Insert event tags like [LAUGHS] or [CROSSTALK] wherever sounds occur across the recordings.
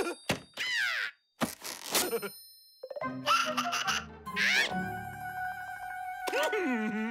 [LAUGHS] Hmm.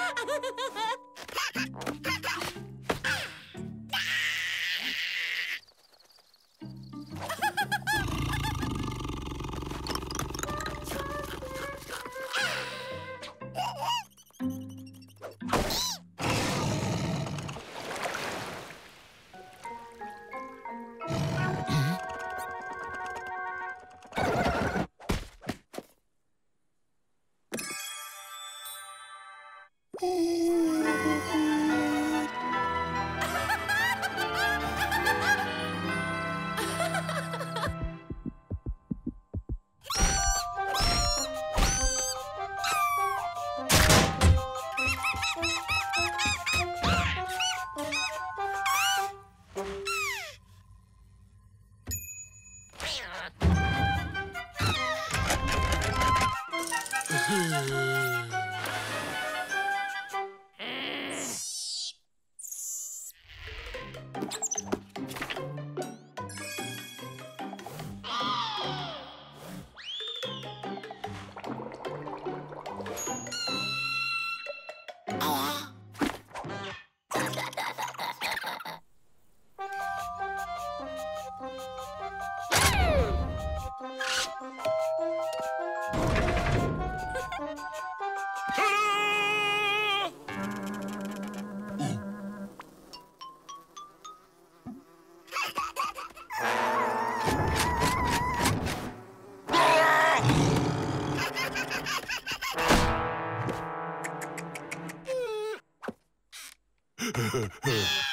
Ha ha ha ha ha! Huh, huh, huh.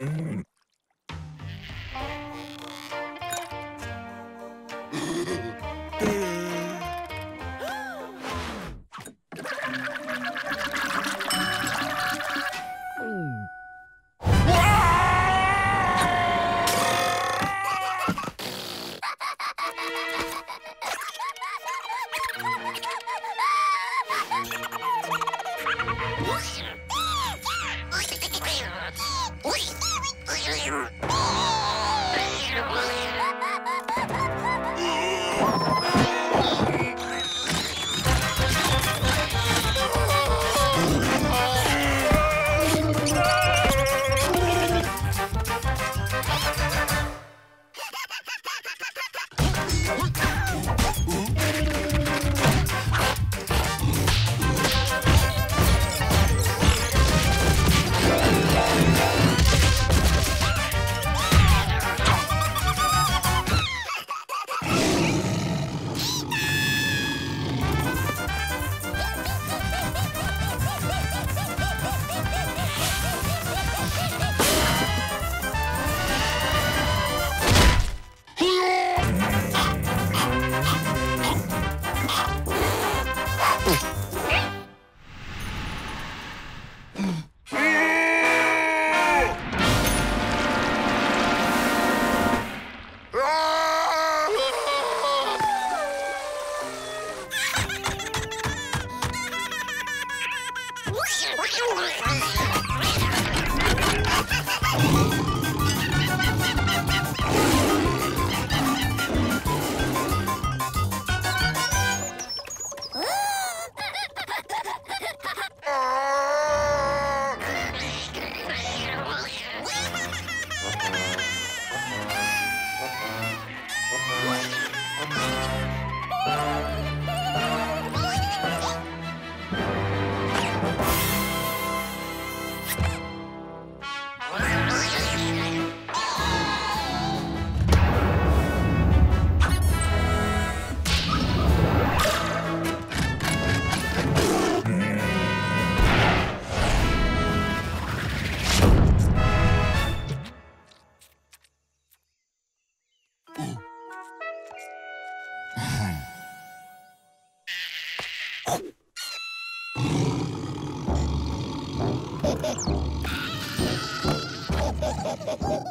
Mm.